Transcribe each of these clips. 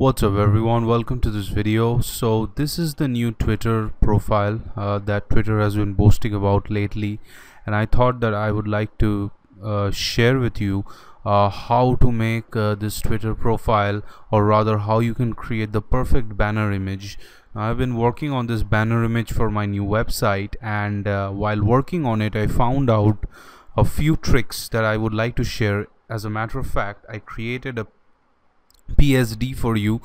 what's up everyone? Welcome to this video. So this is the new twitter profile uh, that twitter has been boasting about lately. And i thought that i would like to uh, share with you uh, how to make uh, this twitter profile or rather how you can create the perfect banner image. Now, I've been working on this banner image for my new website and uh, while working on it I found out a few tricks that I would like to share. As a matter of fact I created a PSD for you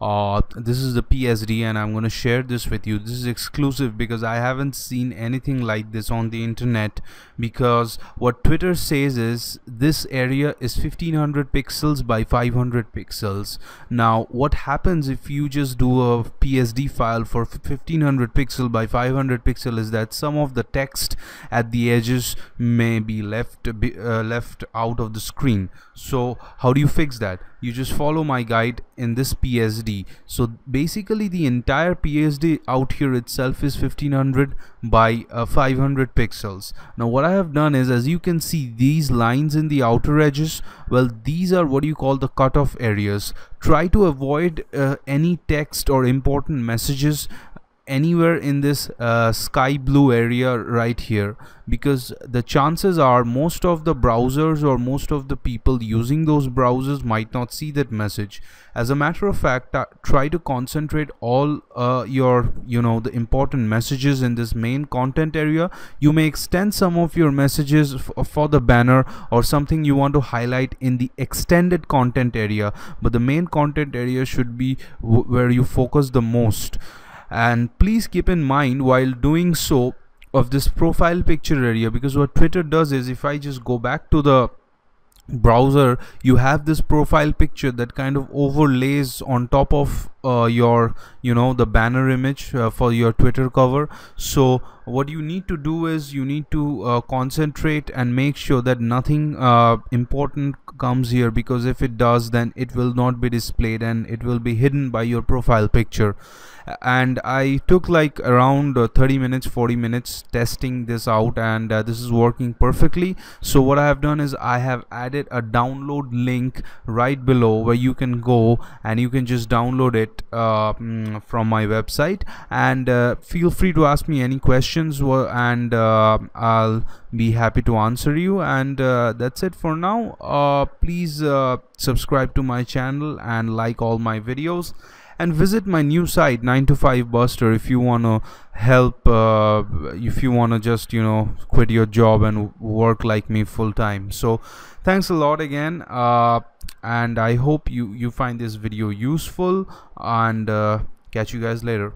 uh, this is the PSD and I'm gonna share this with you. This is exclusive because I haven't seen anything like this on the internet because what Twitter says is this area is 1500 pixels by 500 pixels. Now what happens if you just do a PSD file for 1500 pixel by 500 pixel is that some of the text at the edges may be left uh, left out of the screen. So how do you fix that? You just follow my guide in this PSD so basically the entire PSD out here itself is 1500 by uh, 500 pixels. Now what I have done is as you can see these lines in the outer edges well these are what you call the cutoff areas. Try to avoid uh, any text or important messages anywhere in this uh, sky blue area right here because the chances are most of the browsers or most of the people using those browsers might not see that message. As a matter of fact uh, try to concentrate all uh, your you know the important messages in this main content area. You may extend some of your messages for the banner or something you want to highlight in the extended content area but the main content area should be where you focus the most and please keep in mind while doing so of this profile picture area because what Twitter does is if I just go back to the browser you have this profile picture that kind of overlays on top of uh, your you know the banner image uh, for your twitter cover. So what you need to do is you need to uh, concentrate and make sure that nothing uh, important comes here because if it does then it will not be displayed and it will be hidden by your profile picture and I took like around uh, 30 minutes 40 minutes testing this out and uh, this is working perfectly. So what I have done is I have added a download link right below where you can go and you can just download it uh, mm, from my website. And uh, feel free to ask me any questions and uh, I'll be happy to answer you. And uh, that's it for now. Please subscribe to my channel and like all my videos and visit my new site 9 to 5 buster if you want to help uh, if you want to just you know quit your job and work like me full time so thanks a lot again uh, and I hope you you find this video useful and uh, catch you guys later